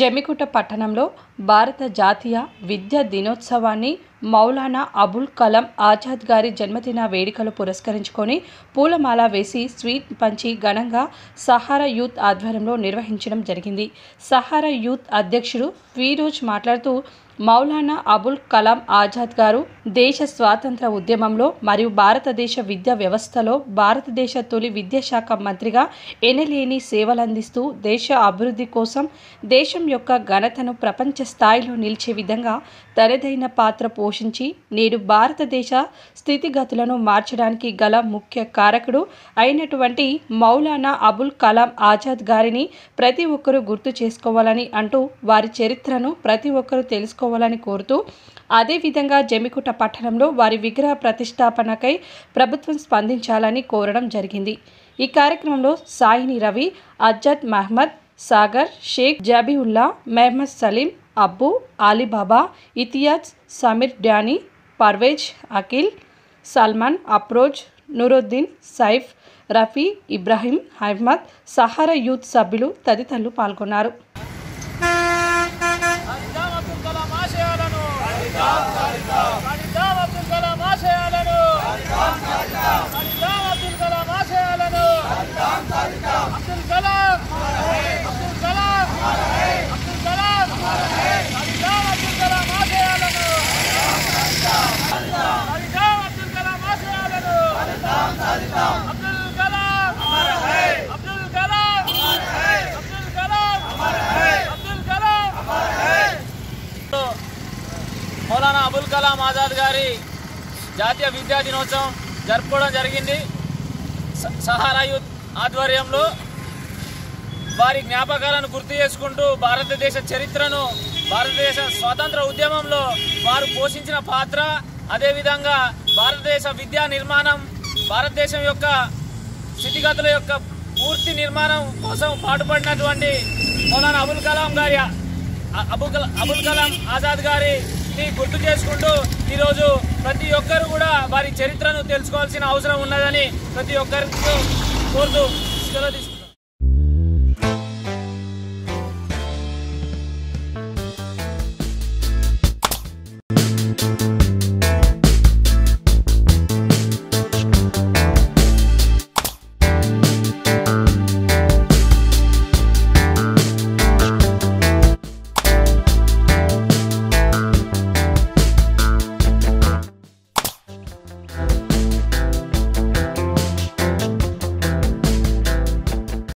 జమికుట పట్టణంలో భారత జాతీయ విద్యా దినోత్సవాన్ని మౌలానా అబుల్ కలాం ఆజాద్ గారి జన్మదిన వేడుకలు పురస్కరించుకొని పూలమాల వేసి స్వీట్ పంచి ఘనంగా సహారా యూత్ ఆధ్వర్యంలో నిర్వహించడం జరిగింది. సహారా యూత్ అధ్యక్షుడు ఫీరోజ్ మాట్లాడుతూ మౌలానా అబుల్ కలాం ఆజాద్ గారు దేశ స్వాతంత్ర ఉద్యమంలో మరియు భారతదేశ విద్యా వ్యవస్థలో భారతదేశ తొలి విద్యాశాఖ మంత్రిగా ఎనలేని సేవలందిస్తూ దేశ అభివృద్ధి కోసం దేశం యొక్క ఘనతను ప్రపంచ స్థాయిలో నిలిచే విధంగా తనదైన పాత్ర పోషించి నేడు భారతదేశ స్థితిగతులను మార్చడానికి గల ముఖ్య కారకుడు అయినటువంటి మౌలానా అబుల్ కలాం ఆజాద్ గారిని ప్రతి ఒక్కరూ గుర్తు చేసుకోవాలని అంటూ వారి చరిత్రను ప్రతి ఒక్కరూ చేసుకోవాలని కోరుతూ అదేవిధంగా జమికుట పట్టణంలో వారి విగ్రహ ప్రతిష్టాపనకై ప్రభుత్వం స్పందించాలని కోరడం జరిగింది. ఈ కార్యక్రమంలో సాయిని రవి అజ్జద్ మహమ్మద్ సాగర్ షేక్ జబీవుల్లా మెహమ్మద్ సలీం అబ్బు అలీబాబా ఇతియాజ్ సమీర్ డ్యానీ పర్వేజ్ అఖిల్ సల్మాన్ అప్రోజ్ నూరుద్దీన్ సైఫ్ రఫీ ఇబ్రాహీం అహ్మద్ సహారా యూత్ సభ్యులు తదితరులు పాల్గొన్నారు. మౌలానా అబుల్ కలాం ఆజాద్ గారి జాతీయ విద్యా దినోత్సవం జరుపుకోవడం జరిగింది. సహారా యూత్ ఆధ్వర్యంలో వారి జ్ఞాపకాలను గుర్తు చేసుకుంటూ భారతదేశ చరిత్రను భారతదేశ స్వాతంత్ర ఉద్యమంలో వారు పోషించిన పాత్ర అదేవిధంగా భారతదేశ విద్యా నిర్మాణం భారతదేశం యొక్క స్థితిగతుల యొక్క పూర్తి నిర్మాణం కోసం పాటుపడినటువంటి మౌలానా అబుల్ కలాం గారి అబుల్ కల- అబుల్ కలాం ఆజాద్ గారి గారిని గుర్తు చేసుకుంటూ ఈరోజు ప్రతి ఒక్కరు కూడా వారి చరిత్రను తెలుసుకోవాల్సిన అవసరం ఉన్నదని ప్రతి ఒక్కరికి కోరుతూ సెలవు